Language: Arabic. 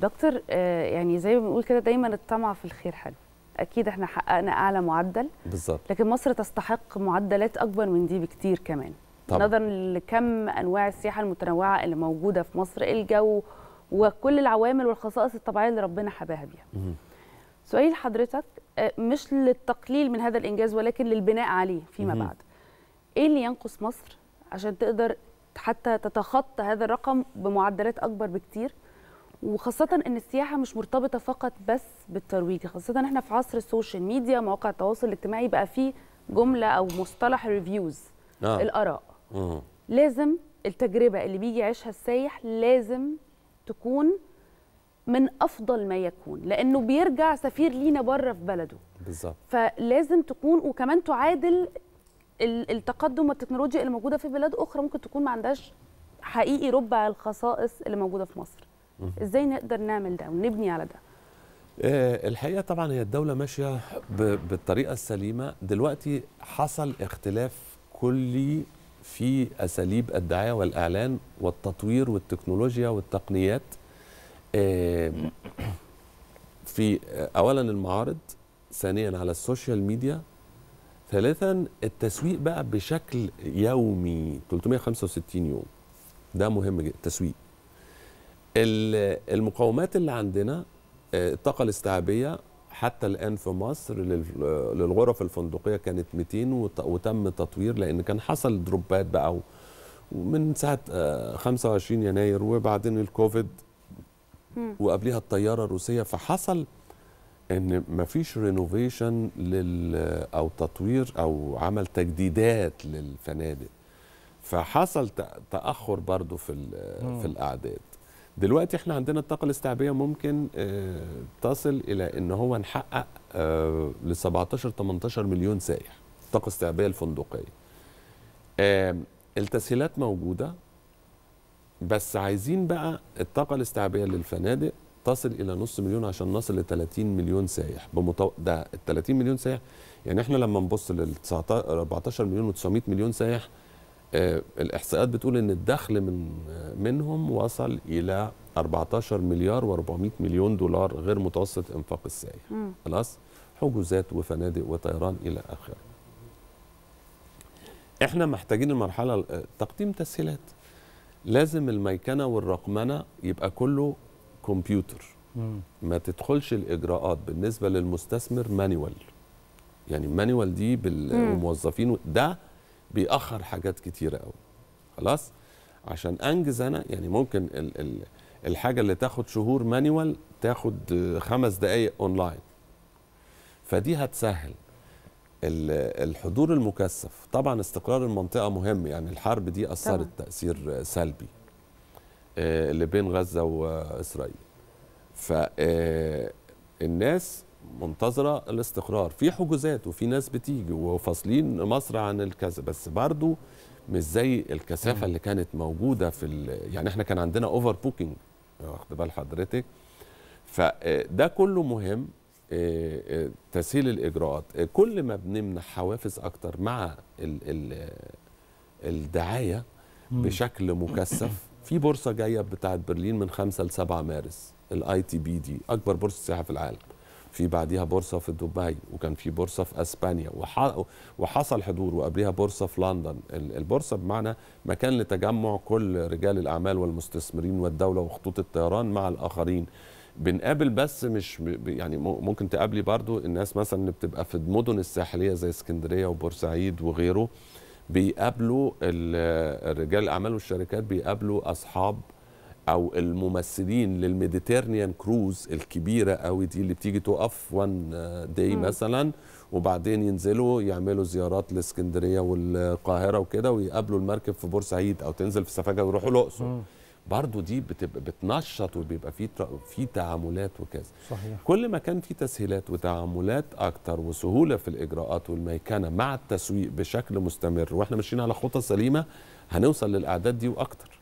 دكتور آه، يعني زي ما بنقول كده دايما الطمع في الخير حلو. أكيد إحنا حققنا أعلى معدل. بالظبط. لكن مصر تستحق معدلات أكبر من دي بكتير كمان. طبعا. نظرا لكم أنواع السياحة المتنوعة اللي موجودة في مصر الجو وكل العوامل والخصائص الطبيعية اللي ربنا حباها بيها. سؤالي لحضرتك آه، مش للتقليل من هذا الإنجاز ولكن للبناء عليه فيما مهم. بعد. إيه اللي ينقص مصر عشان تقدر حتى تتخطى هذا الرقم بمعدلات أكبر بكتير؟ وخاصة إن السياحة مش مرتبطة فقط بس بالترويج خاصة إحنا في عصر ال social media مواقع التواصل الاجتماعي بقى فيه جملة أو مصطلح reviews آه. الآراء مم. لازم التجربة اللي بيجي يعيشها السايح لازم تكون من أفضل ما يكون لأنه بيرجع سفير لينا بره في بلده بالظبط فلازم تكون وكمان تعادل ال- التقدم والتكنولوجيا اللي موجودة في بلاد أخرى ممكن تكون ما عندهاش حقيقي ربع الخصائص اللي موجودة في مصر. إزاي نقدر نعمل ده ونبني على ده؟ آه، الحقيقة طبعا هي الدولة ماشية بالطريقة السليمة. دلوقتي حصل اختلاف كلي في أساليب الدعاية والإعلان والتطوير والتكنولوجيا والتقنيات. آه، في اولا المعارض ثانيا على ال social media. ثالثا التسويق بقى بشكل يومي 365 يوم. ده مهم جدا التسويق. ال- المقومات اللي عندنا آه، الطاقة الاستيعابية حتى الآن في مصر لل- للغرف الفندقية كانت 200 وت- وتم تطوير لأن كان حصل drop ات بقى ومن ساعة آه، 25 يناير وبعدين الكوفيد. وقبلها الطيارة الروسية. فحصل إن مفيش رينوفيشن لل أو تطوير أو عمل تجديدات للفنادق. فحصل تأخر برضو في في الأعداد. دلوقتي إحنا عندنا الطاقة الاستيعابية ممكن آه، تصل إلى إن هو نحقق ل 17 18 مليون سائح الطاقه الاستيعابيه الفندقية. آم، التسهيلات موجودة بس عايزين بقى الطاقة الاستيعابية للفنادق تصل إلى نص مليون عشان نصل ل 30 مليون سائح. بمطو... ده ال 30 مليون سائح يعني إحنا لما نبص لل 19 14 مليون و900 مليون سائح آه الاحصاءات بتقول إن الدخل من آه منهم وصل إلى 14 مليار و400 مليون دولار غير متوسط إنفاق السائح. خلاص حجوزات وفنادق وطيران إلى آخره إحنا محتاجين المرحلة آه، تقديم تسهيلات لازم الميكنة والرقمنة يبقى كله كمبيوتر مم. ما تدخلش الإجراءات بالنسبة للمستثمر manual يعني manual دي. بالموظفين ده بيأخر حاجات كتيرة قوي خلاص؟ عشان أنجز أنا يعني ممكن ال ال الحاجة اللي تاخد شهور manual تاخد آه، خمس دقائق أونلاين. فدي هتسهل ال- الحضور المكثف. طبعا استقرار المنطقة مهم يعني الحرب دي أثرت طبعاً. تأثير آه، سلبي آه، اللي بين غزة وإسرائيل. فالناس منتظرة الاستقرار. في حجوزات وفي ناس بتيجي وفاصلين مصر عن الكذا بس برضو مش زي الكثافة اللي كانت موجودة في ال- يعني إحنا كان عندنا overbooking واخد بال حضرتك؟ فده كله مهم آه، آه، تسهيل الإجراءات. آه، كل ما بنمنح حوافز أكتر مع ال ال الدعاية. بشكل مكثف. في بورصة جاية بتاعت برلين من 5 ل 7 مارس ال ITB دي أكبر بورصة سياحة في العالم. في بعديها بورصة في دبي وكان في بورصة في أسبانيا وح... وحصل حضور وقبلها بورصة في لندن. ال- البورصة بمعنى مكان لتجمع كل رجال الأعمال والمستثمرين والدولة وخطوط الطيران مع الآخرين. بنقابل بس مش يعني ممكن تقابلي برضو الناس مثلا اللي بتبقى في المدن الساحلية زي اسكندرية وبورسعيد وغيره بيقابلوا ال- رجال الأعمال والشركات بيقابلوا أصحاب أو الممثلين لل Mediterranean cruise الكبيرة قوي دي اللي بتيجي تقف one day مم. مثلا وبعدين ينزلوا يعملوا زيارات لإسكندرية والقاهرة وكده ويقابلوا المركب في بورسعيد أو تنزل في سفاجه ويروحوا الأقصر مم. برضو دي بتبقى بتنشط وبيبقى في في تعاملات وكذا صحيح كل ما كان في تسهيلات وتعاملات أكتر وسهولة في الإجراءات والميكنة مع التسويق بشكل مستمر وإحنا ماشيين على خطى سليمة هنوصل للأعداد دي وأكتر